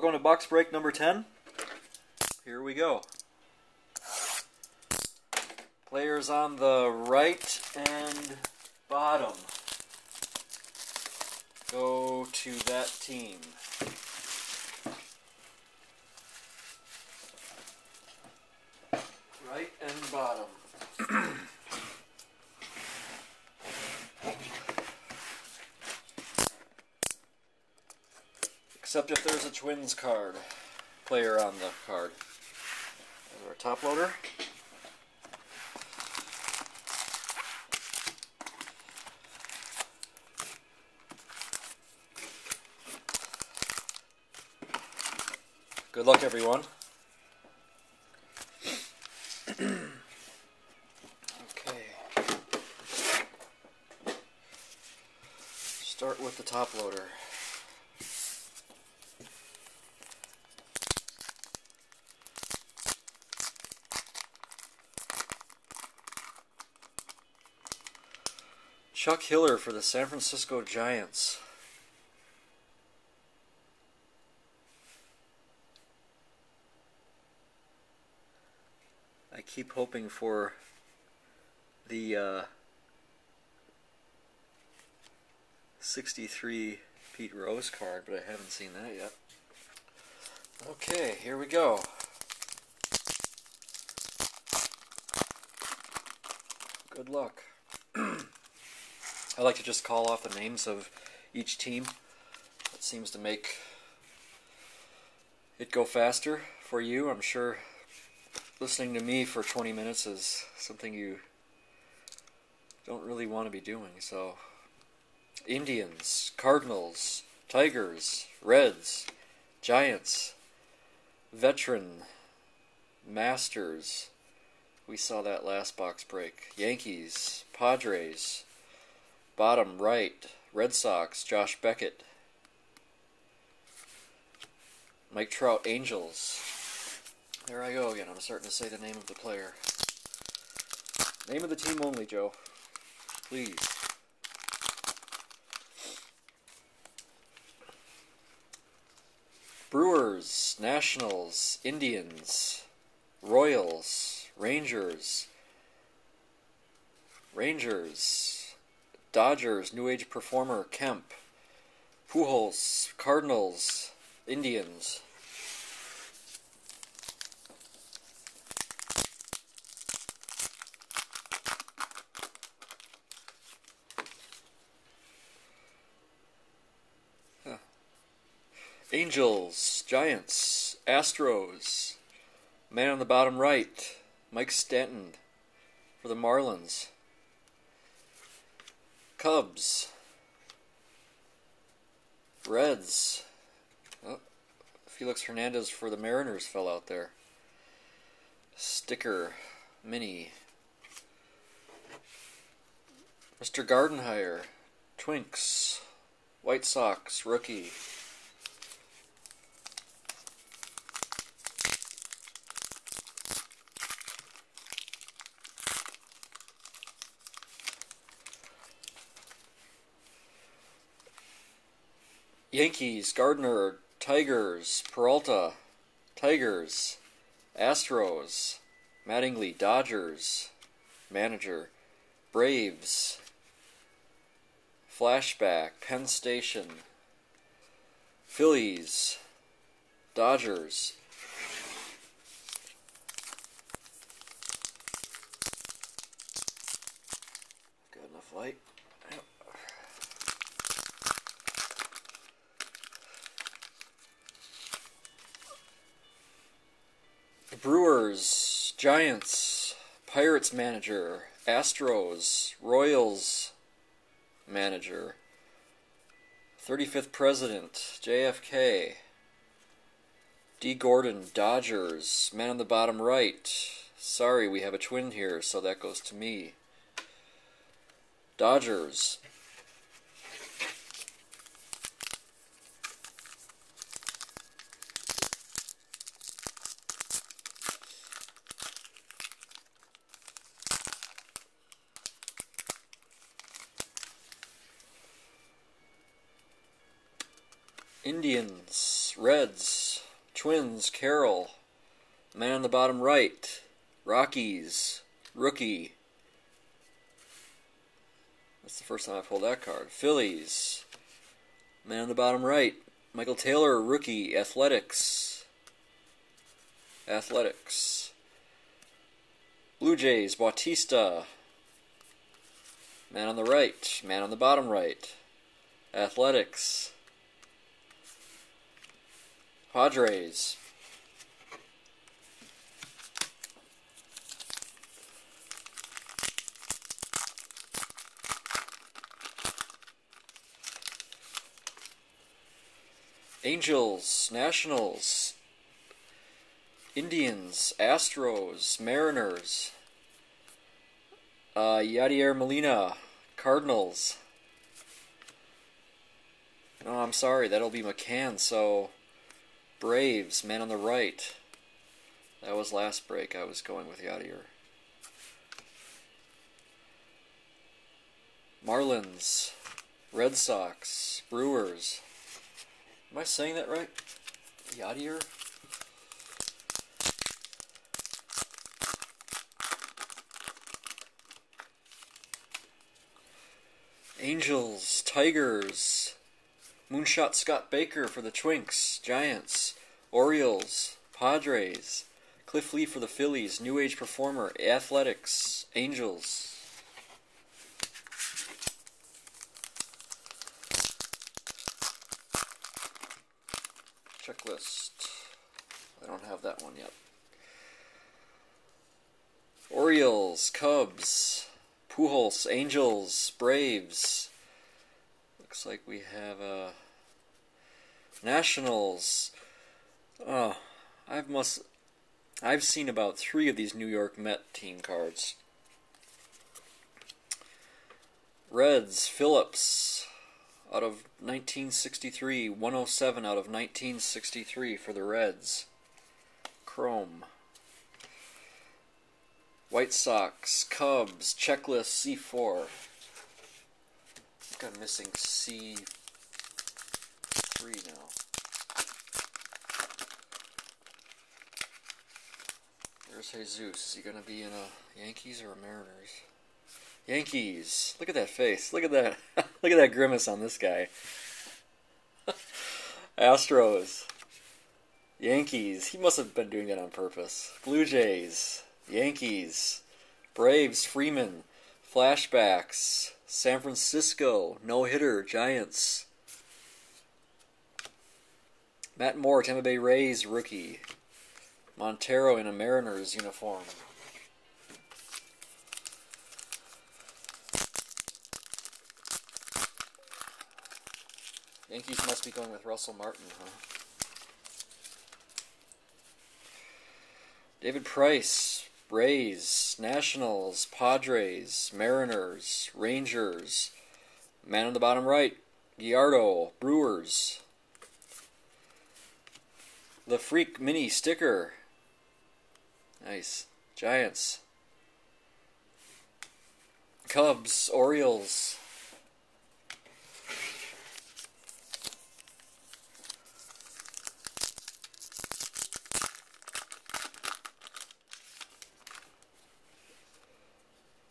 Welcome to box break number 10. Here we go. Players on the right and bottom go to that team. Right and bottom. Except if there's a Twins card, player on the card. There's our top loader. Good luck, everyone. okay. Start with the top loader. Chuck Hiller for the San Francisco Giants. I keep hoping for the uh, 63 Pete Rose card, but I haven't seen that yet. Okay, here we go. Good luck. I like to just call off the names of each team. It seems to make it go faster for you. I'm sure listening to me for 20 minutes is something you don't really want to be doing. So, Indians, Cardinals, Tigers, Reds, Giants, Veteran, Masters. We saw that last box break. Yankees, Padres, bottom right, Red Sox, Josh Beckett, Mike Trout, Angels. There I go again. I'm starting to say the name of the player. Name of the team only, Joe. Please. Brewers, Nationals, Indians, Royals, Rangers, Rangers, Dodgers, New Age Performer, Kemp, Pujols, Cardinals, Indians. Angels, Giants, Astros, man on the bottom right, Mike Stanton for the Marlins. Cubs, Reds, oh, Felix Hernandez for the Mariners fell out there. Sticker, Mini, Mr. Gardenhire, Twinks, White Sox, rookie. Yankees, Gardner, Tigers, Peralta, Tigers, Astros, Mattingly, Dodgers, manager, Braves, Flashback, Penn Station, Phillies, Dodgers. Good enough light. Brewers, Giants, Pirates manager, Astros, Royals manager, 35th president, JFK, D. Gordon, Dodgers, man on the bottom right. Sorry, we have a twin here, so that goes to me. Dodgers. Indians, Reds, Twins, Carroll, man on the bottom right, Rockies, rookie. That's the first time I pulled that card. Phillies, man on the bottom right, Michael Taylor, rookie, Athletics. Athletics. Blue Jays, Bautista. Man on the right, man on the bottom right. Athletics. Padres. Angels, Nationals, Indians, Astros, Mariners, uh, Yadier Molina, Cardinals. No, I'm sorry, that'll be McCann, so Braves, man on the right. That was last break, I was going with Yadier. Marlins, Red Sox, Brewers. Am I saying that right? Yadier? Angels, Tigers, Moonshot Scott Baker for the Twinks, Giants, Orioles, Padres, Cliff Lee for the Phillies, New Age Performer, Athletics, Angels. Checklist. I don't have that one yet. Orioles, Cubs, Pujols, Angels, Braves. Looks like we have uh, Nationals. Oh, I've must. I've seen about three of these New York Met team cards. Reds, Phillips, out of 1963, 107 out of 1963 for the Reds. Chrome. White Sox, Cubs, checklist C4. I think I'm missing C3 now. There's Jesus. Is he going to be in a Yankees or a Mariners? Yankees. Look at that face. Look at that. Look at that grimace on this guy. Astros. Yankees. He must have been doing that on purpose. Blue Jays. Yankees, Braves, Freeman, Flashbacks, San Francisco, no hitter, Giants. Matt Moore, Tampa Bay Rays rookie. Montero in a Mariners uniform. Yankees must be going with Russell Martin, huh? David Price, Rays, Nationals, Padres, Mariners, Rangers, man on the bottom right, Gallardo, Brewers. The Freak Mini sticker. Nice. Giants. Cubs, Orioles.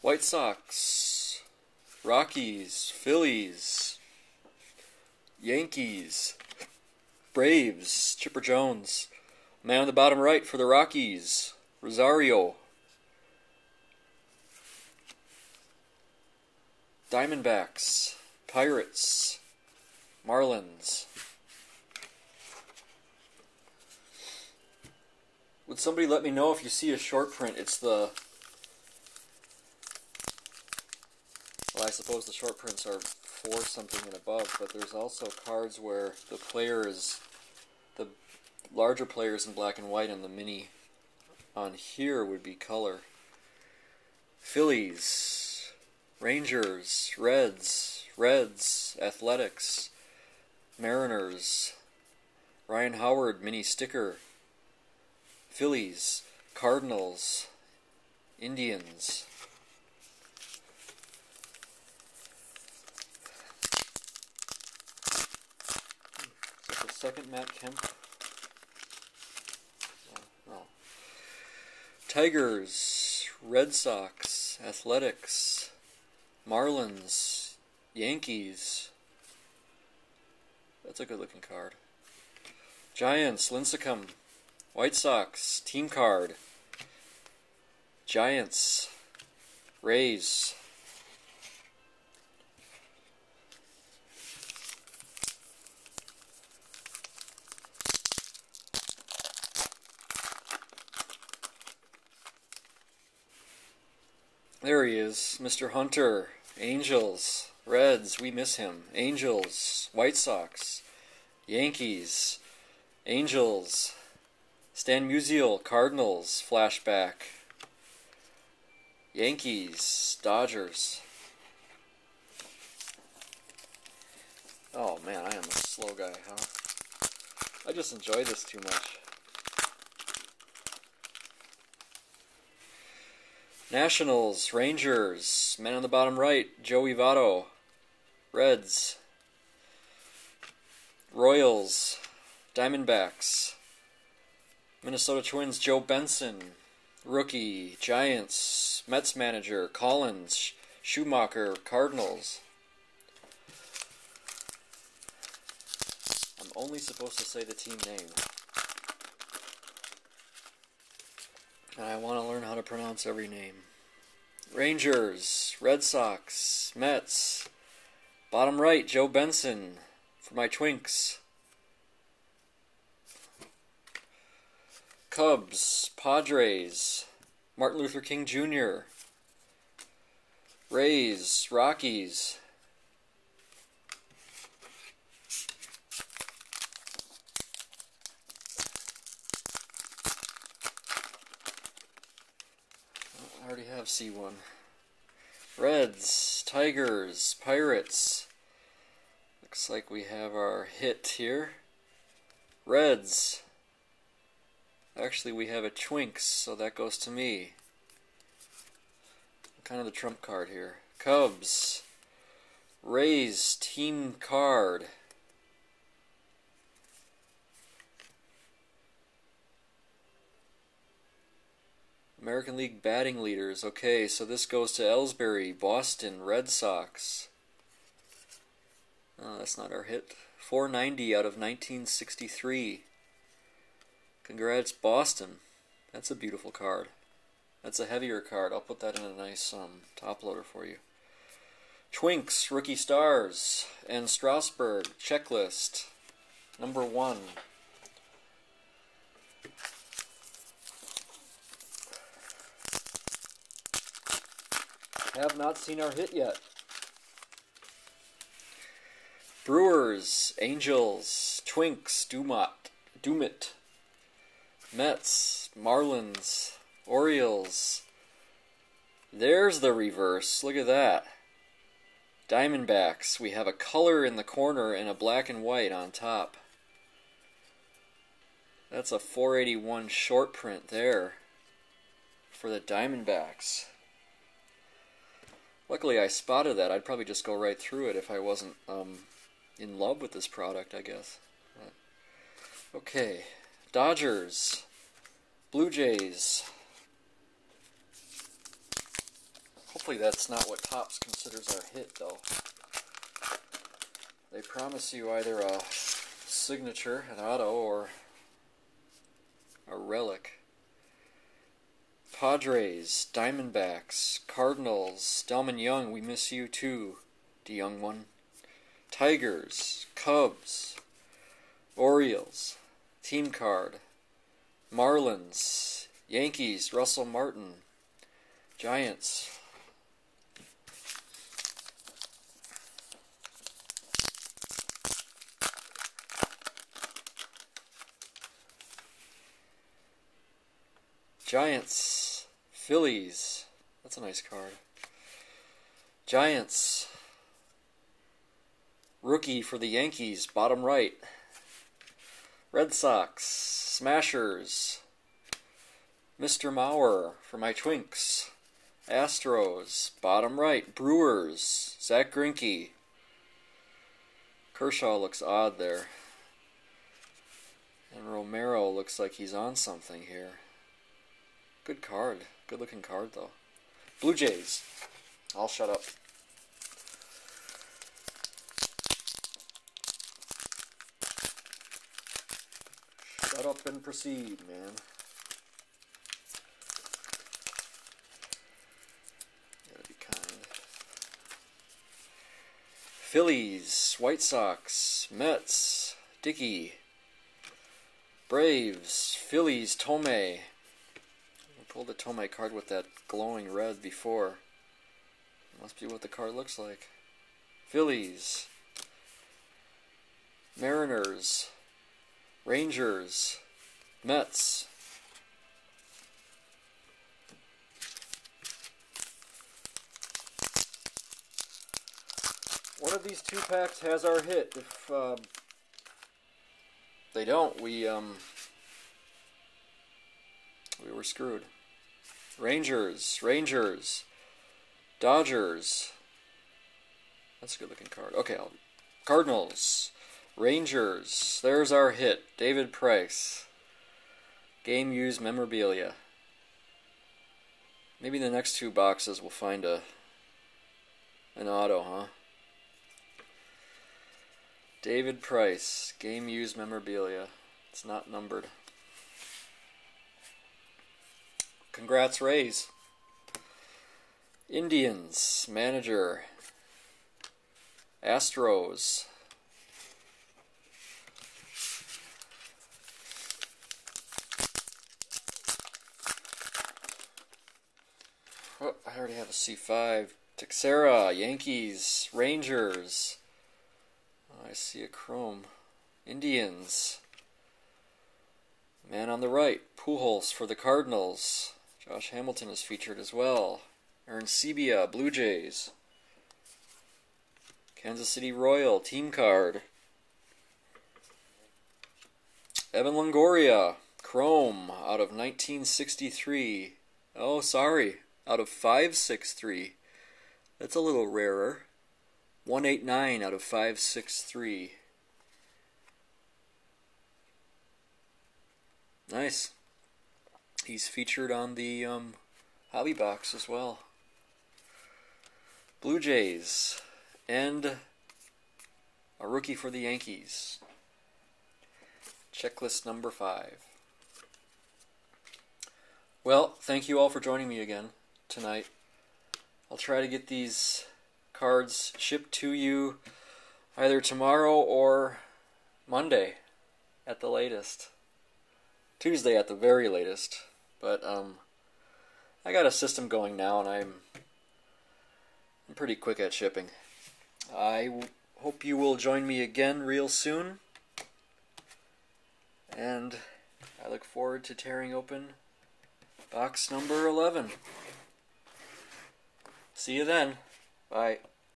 White Sox, Rockies, Phillies, Yankees, Braves, Chipper Jones, man on the bottom right for the Rockies, Rosario, Diamondbacks, Pirates, Marlins. Would somebody let me know if you see a short print? It's the Well, I suppose the short prints are for something and above, but there's also cards where the player is the larger player is in black and white, and the mini on here would be color. Phillies, Rangers, Reds, Reds, Athletics, Mariners, Ryan Howard mini sticker, Phillies, Cardinals, Indians. second Matt Kemp Tigers, Red Sox, Athletics, Marlins, Yankees. That's a good looking card. Giants, Lincecum, White Sox, team card. Giants, Rays. There he is, Mr. Hunter. Angels, Reds, we miss him. Angels, White Sox, Yankees, Angels, Stan Musial, Cardinals, flashback. Yankees, Dodgers. Oh man, I am a slow guy, huh? I just enjoy this too much. Nationals, Rangers, man on the bottom right, Joey Votto. Reds, Royals, Diamondbacks, Minnesota Twins, Joe Benson, rookie, Giants, Mets manager, Collins, Schumaker, Cardinals. I'm only supposed to say the team name. And I want to learn how to pronounce every name. Rangers, Red Sox, Mets. Bottom right, Joe Benson for my Twinks. Cubs, Padres, Martin Luther King Jr., Rays, Rockies. I already have C1. Reds, Tigers, Pirates. Looks like we have our hit here. Reds. Actually, we have a Twinks, so that goes to me. Kind of the trump card here. Cubs. Rays, team card. American League batting leaders. Okay, so this goes to Ellsbury, Boston, Red Sox. Oh, that's not our hit. 490 out of 1963. Congrats, Boston. That's a beautiful card. That's a heavier card. I'll put that in a nice um, top loader for you. Twinks, Rookie Stars, and Strasburg, checklist. Number one. Have not seen our hit yet. Brewers, Angels, Twinks, Dumont, Dumit, Mets, Marlins, Orioles. There's the reverse. Look at that. Diamondbacks. We have a color in the corner and a black and white on top. That's a 481 short print there for the Diamondbacks. Luckily, I spotted that. I'd probably just go right through it if I wasn't um, in love with this product, I guess. But, okay, Dodgers, Blue Jays. Hopefully that's not what Topps considers our hit, though. They promise you either a signature, an auto, or a relic. Padres, Diamondbacks, Cardinals, Delmon Young, we miss you too, the young one. Tigers, Cubs, Orioles, Team Card, Marlins, Yankees, Russell Martin, Giants. Giants, Phillies. That's a nice card. Giants. Rookie for the Yankees, bottom right. Red Sox, Smashers. Mr. Mauer for my Twinks. Astros, bottom right. Brewers, Zach Greinke. Kershaw looks odd there. And Romero looks like he's on something here. Good card. Good looking card, though. Blue Jays. I'll shut up. Shut up and proceed, man. Gotta be kind. Phillies, White Sox, Mets, Dickey, Braves, Phillies, Tomei. I pulled a Tomei card with that glowing red before. Must be what the card looks like. Phillies, Mariners, Rangers, Mets. One of these two packs has our hit. If uh, they don't, we um, we were screwed. Rangers, Rangers, Dodgers. That's a good looking card. Okay, I'll, Cardinals, Rangers. There's our hit. David Price. Game used memorabilia. Maybe the next two boxes we'll find a an auto, huh? David Price, game used memorabilia. It's not numbered. Congrats, Rays. Indians, manager. Astros. Oh, I already have a C5. Teixeira, Yankees, Rangers. Oh, I see a chrome. Indians. Man on the right, Pujols for the Cardinals. Josh Hamilton is featured as well. Arencibia, Blue Jays. Kansas City Royal, team card. Evan Longoria, Chrome, out of 1963. Oh, sorry, out of 563. That's a little rarer. 189 out of 563. Nice. He's featured on the um, hobby box as well. Blue Jays and a rookie for the Yankees. Checklist number five. Well, thank you all for joining me again tonight. I'll try to get these cards shipped to you either tomorrow or Monday at the latest. Tuesday at the very latest. But um I got a system going now and I'm I'm pretty quick at shipping. I w- hope you will join me again real soon. And I look forward to tearing open box number 11. See you then. Bye.